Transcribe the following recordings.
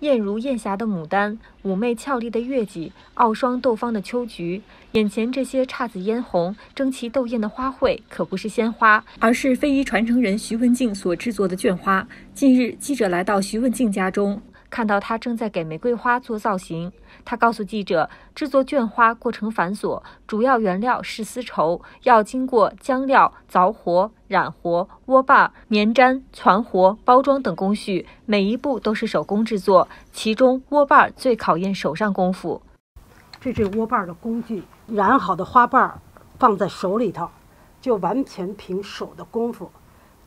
艳如艳霞的牡丹，妩媚俏丽的月季，傲霜斗芳的秋菊。眼前这些姹紫嫣红、争奇斗艳的花卉，可不是鲜花，而是非遗传承人徐文静所制作的绢花。近日，记者来到徐文静家中。看到他正在给玫瑰花做造型，他告诉记者，制作绢花过程繁琐，主要原料是丝绸，要经过浆料、凿活、染活、窝瓣、棉粘、攒活、包装等工序，每一步都是手工制作，其中窝瓣最考验手上功夫。这是窝瓣的工具，染好的花瓣放在手里头，就完全凭手的功夫。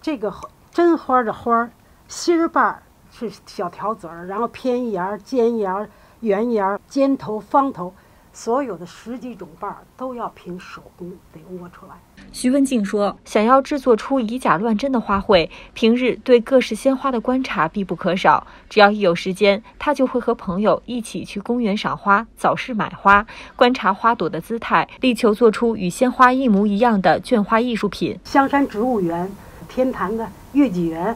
这个真花的花儿心儿瓣。是小条子儿，然后偏沿儿、尖沿儿、圆沿儿、尖头、方头，所有的十几种瓣儿都要凭手工得窝出来。徐文静说：“想要制作出以假乱真的花卉，平日对各式鲜花的观察必不可少。只要一有时间，他就会和朋友一起去公园赏花、早市买花，观察花朵的姿态，力求做出与鲜花一模一样的绢花艺术品。香山植物园、天坛的月季园。”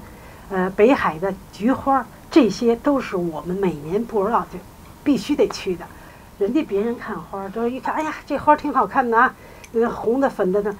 呃，北海的菊花，这些都是我们每年不知道就必须得去的。人家别人看花，都一看，哎呀，这花挺好看的啊，那个红的、粉的呢，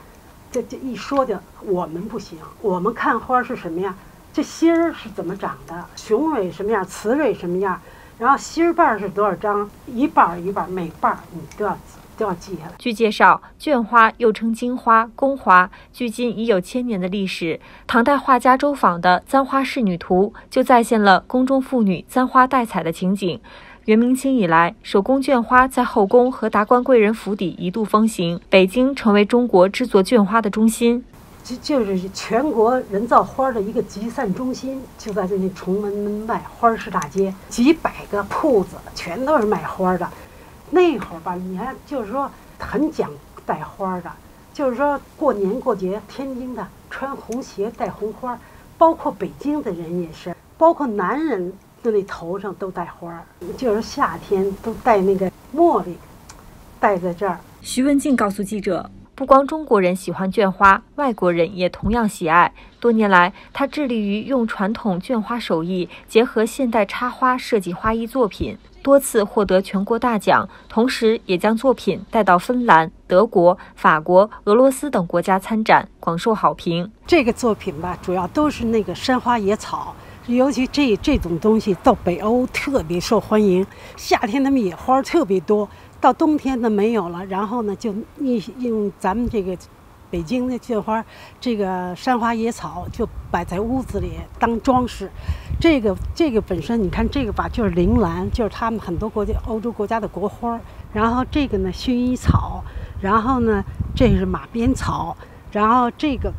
这这一说就我们不行。我们看花是什么呀？这心儿是怎么长的？雄蕊什么样？雌蕊什么样？然后心儿瓣是多少张？一瓣一瓣，每瓣儿你都要。都要记下来。据介绍，绢花又称金花、宫花，距今已有千年的历史。唐代画家周昉的《簪花仕女图》就再现了宫中妇女簪花戴彩的情景。元明清以来，手工绢花在后宫和达官贵人府邸一度风行，北京成为中国制作绢花的中心，就就是全国人造花的一个集散中心，就在这崇文门外花市大街，几百个铺子全都是卖花的。那会儿吧，你看，就是说很讲带花的，就是说过年过节，天津的穿红鞋戴红花，包括北京的人也是，包括男人的那头上都戴花，就是夏天都戴那个茉莉，戴在这儿。徐文静告诉记者。不光中国人喜欢绢花，外国人也同样喜爱。多年来，他致力于用传统绢花手艺结合现代插花设计花艺作品，多次获得全国大奖，同时也将作品带到芬兰、德国、法国、俄罗斯等国家参展，广受好评。这个作品吧，主要都是那个山花野草，尤其这这种东西到北欧特别受欢迎，夏天他们野花特别多。到冬天呢没有了，然后呢就用用咱们这个北京的绢花，这个山花野草就摆在屋子里当装饰。这个这个本身你看这个吧，就是铃兰，就是他们很多国家欧洲国家的国花。然后这个呢薰衣草，然后呢这是马鞭草，然后这个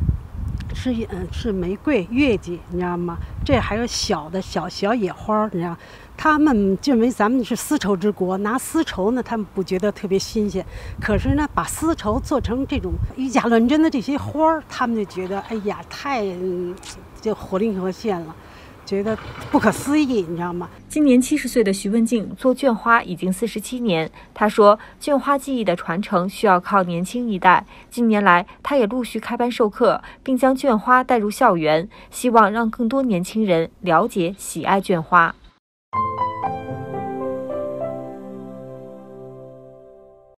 是嗯是玫瑰月季，你知道吗？这还有小的小小野花，你知道。他们认为咱们是丝绸之国，拿丝绸呢，他们不觉得特别新鲜。可是呢，把丝绸做成这种以假乱真的这些花儿，他们就觉得，哎呀，太就活灵活现了，觉得不可思议，你知道吗？今年七十岁的徐文静做绢花已经四十七年。她说，绢花技艺的传承需要靠年轻一代。近年来，她也陆续开班授课，并将绢花带入校园，希望让更多年轻人了解、喜爱绢花。